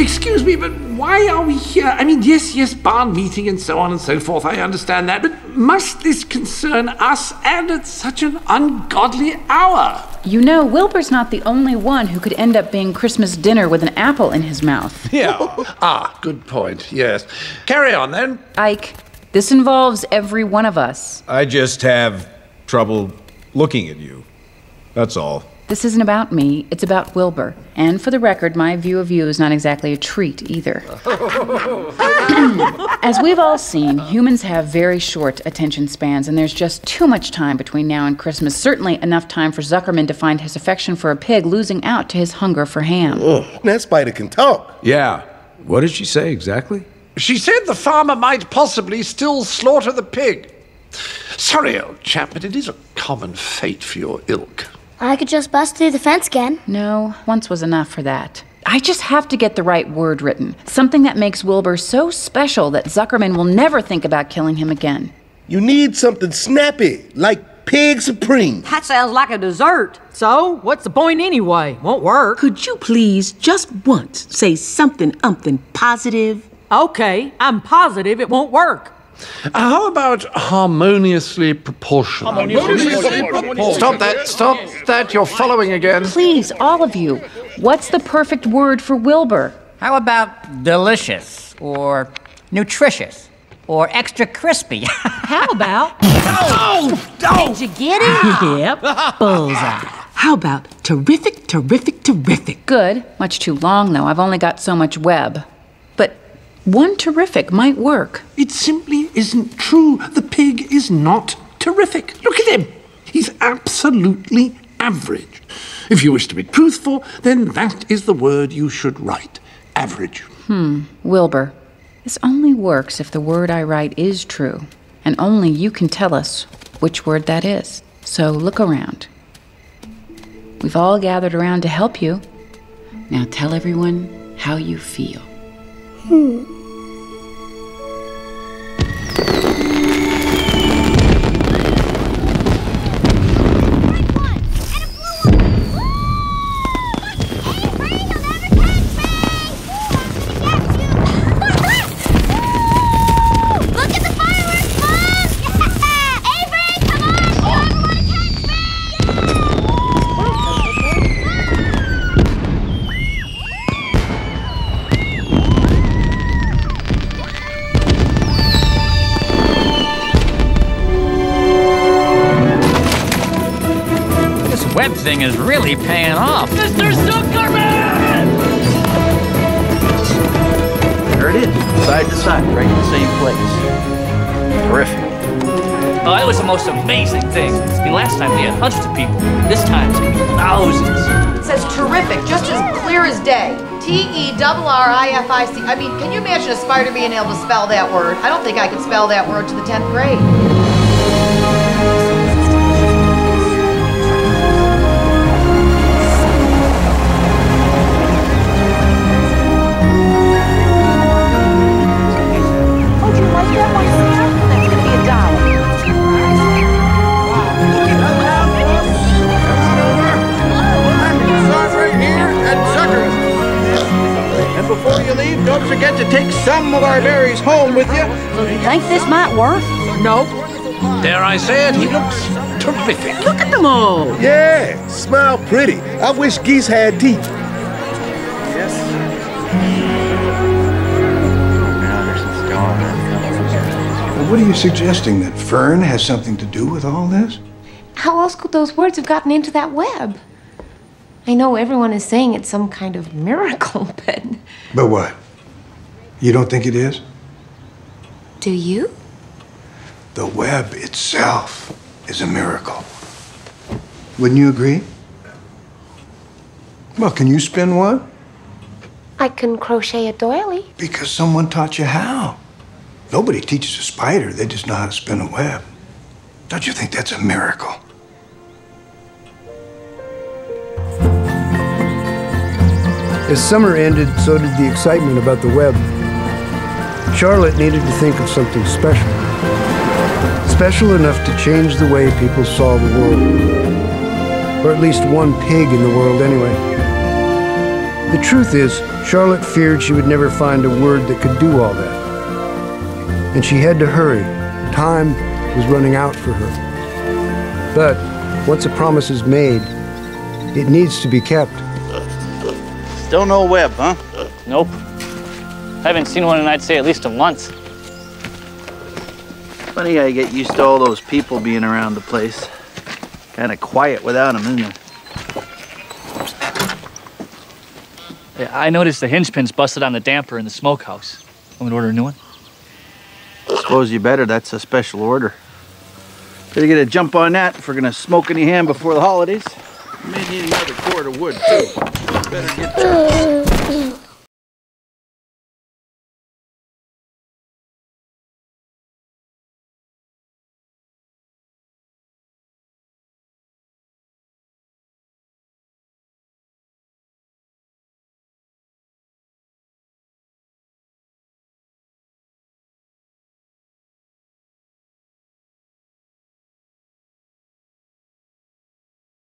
excuse me, but why are we here? I mean, yes, yes, barn meeting and so on and so forth. I understand that. But must this concern us and at such an ungodly hour? You know, Wilbur's not the only one who could end up being Christmas dinner with an apple in his mouth. Yeah. ah, good point. Yes. Carry on then. Ike, this involves every one of us. I just have trouble looking at you. That's all. This isn't about me, it's about Wilbur. And for the record, my view of you is not exactly a treat either. As we've all seen, humans have very short attention spans, and there's just too much time between now and Christmas. Certainly enough time for Zuckerman to find his affection for a pig losing out to his hunger for ham. Oh, that spider can talk. Yeah. What did she say exactly? She said the farmer might possibly still slaughter the pig. Sorry, old chap, but it is a common fate for your ilk. I could just bust through the fence again. No, once was enough for that. I just have to get the right word written. Something that makes Wilbur so special that Zuckerman will never think about killing him again. You need something snappy, like Pig Supreme. That sounds like a dessert. So, what's the point anyway? Won't work. Could you please just once say something umphin positive? Okay, I'm positive it won't work. Uh, how about harmoniously proportional? Stop that, stop that, you're following again. Please, all of you, what's the perfect word for Wilbur? How about delicious or nutritious or extra crispy? How about? Oh, Did you get it? Yep, bullseye. How about terrific, terrific, terrific? Good. Much too long, though. I've only got so much web. But one terrific might work. It simply isn't true. The pig is not terrific. Look at him. He's absolutely average. If you wish to be truthful, then that is the word you should write. Average. Hmm, Wilbur, this only works if the word I write is true, and only you can tell us which word that is. So look around. We've all gathered around to help you. Now tell everyone how you feel. Look web thing is really paying off. Mr. Zuckerman! There it is, side to side, right in the same place. Terrific. Oh, it was the most amazing thing. I mean, last time we had hundreds of people. This time it's gonna be thousands. It says terrific, just as clear as day. T E R R I F I C. I mean, can you imagine a spider being able to spell that word? I don't think I could spell that word to the 10th grade. Of our berries home with you. Think this might work? Nope. Dare I say it? He looks terrific. Look at them all. Yeah, smile pretty. I wish geese had teeth. Well, what are you suggesting? That Fern has something to do with all this? How else could those words have gotten into that web? I know everyone is saying it's some kind of miracle, but But what? You don't think it is? Do you? The web itself is a miracle. Wouldn't you agree? Well, can you spin one? I can crochet a doily. Because someone taught you how. Nobody teaches a spider, they just know how to spin a web. Don't you think that's a miracle? As summer ended, so did the excitement about the web. Charlotte needed to think of something special. Special enough to change the way people saw the world. Or at least one pig in the world, anyway. The truth is, Charlotte feared she would never find a word that could do all that. And she had to hurry. Time was running out for her. But once a promise is made, it needs to be kept. Still no web, huh? Nope. I haven't seen one in, I'd say, at least a month. Funny how you get used to all those people being around the place. Kind of quiet without them, isn't it? Yeah, I noticed the hinge pin's busted on the damper in the smokehouse. Want me to order a new one? Suppose you better. That's a special order. Better get a jump on that if we're gonna smoke any ham before the holidays. May need another cord of wood, too. Better get